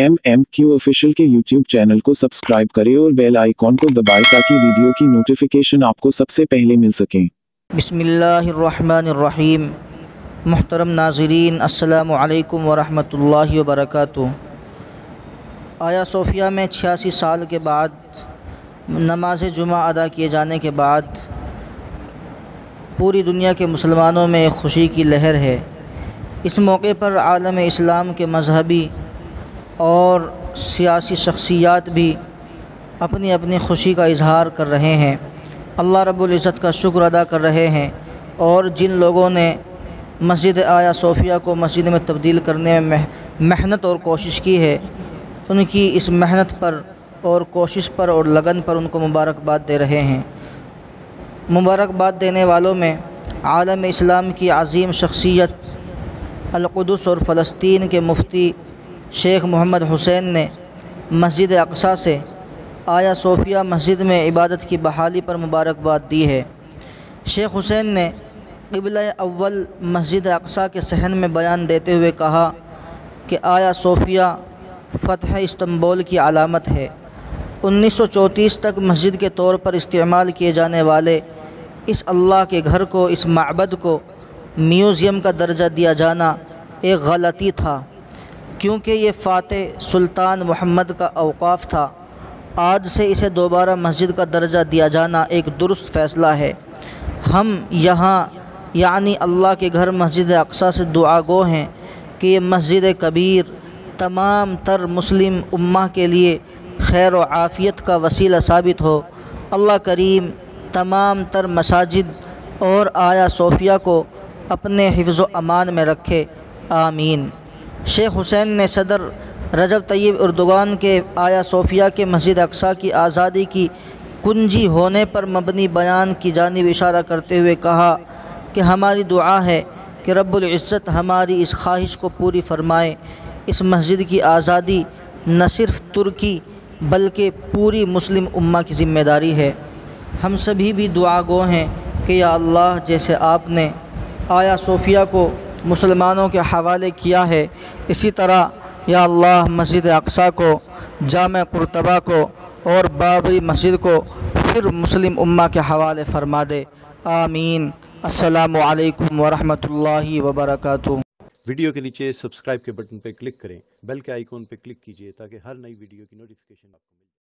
M M Q official के YouTube channel को subscribe करें और बेल आइकॉन को दबाएँ ताकि वीडियो की नोटिफिकेशन आपको सबसे पहले मिल सके। बसमीम मोहतरम नाजरीन असलकम वरहमल वबरक आया सोफ़िया में छियासी साल के बाद, नमाज़ जुमा अदा किए जाने के बाद, पूरी दुनिया के मुसलमानों में खुशी की लहर है। इस मौके पर आलम इस्लाम के मजहबी और सियासी शख्सियात भी अपनी अपनी खुशी का इजहार कर रहे हैं। अल्लाह रब्बुल इज़्ज़त का शुक्र अदा कर रहे हैं और जिन लोगों ने मस्जिद आया सोफ़िया को मस्जिद में तब्दील करने में मेहनत और कोशिश की है, उनकी इस मेहनत पर और कोशिश पर और लगन पर उनको मुबारकबाद दे रहे हैं। मुबारकबाद देने वालों में आलम इस्लाम की अजीम शख्सियत अलकुदस और फ़लस्तीन के मुफ्ती शेख मोहम्मद हुसैन ने मस्जिद अक्सा से आया सोफ़िया मस्जिद में इबादत की बहाली पर मुबारकबाद दी है। शेख हुसैन ने कबिल अव्वल मस्जिद अक्सा के सहन में बयान देते हुए कहा कि आया सोफ़िया फ़तह इस्तंबुल की अलामत है। 1934 तक मस्जिद के तौर पर इस्तेमाल किए जाने वाले इस अल्लाह के घर को, इस मबद को म्यूज़ियम का दर्जा दिया जाना एक गलती था। क्योंकि ये फ़ातह सुल्तान मोहम्मद का अवकाफ़ था। आज से इसे दोबारा मस्जिद का दर्जा दिया जाना एक दुरुस्त फ़ैसला है। हम यहाँ, यानी अल्लाह के घर मस्जिद अक्सा से दुआ गो हैं कि ये मस्जिद कबीर, तमाम तर मुस्लिम उम्मा के लिए खैर आफ़ियत का वसीला साबित हो। अल्लाह करीम तमाम तर मसाजिद और आया सोफ़िया को अपने हिफ्ज़ अमान में रखे। आमीन। शेख हुसैन ने सदर रजब तैयब उर्दुगान के आया सोफ़िया के मस्जिद अक्सा की आज़ादी की कुंजी होने पर मबनी बयान की जानब इशारा करते हुए कहा कि हमारी दुआ है कि रब्बुल हमारी इस ख्वाहिश को पूरी फरमाए। इस मस्जिद की आज़ादी न सिर्फ़ तुर्की बल्कि पूरी मुस्लिम उम्मा की ज़िम्मेदारी है। हम सभी भी दुआ गो हैं कि या अल्लाह जैसे आपने आया सोफ़िया को मुसलमानों के हवाले किया है। इसी तरह, या अल्लाह मस्जिद अक्सा को, जाम कुरतबा को और बाबरी मस्जिद को फिर मुस्लिम उम्मा के हवाले फरमा दे। आमीन। असलकम वरहमल वबरक वीडियो के नीचे सब्सक्राइब के बटन पर क्लिक करें। बेल के आइकॉन पर क्लिक कीजिए ताकि हर नई वीडियो की नोटिफिकेशन आपको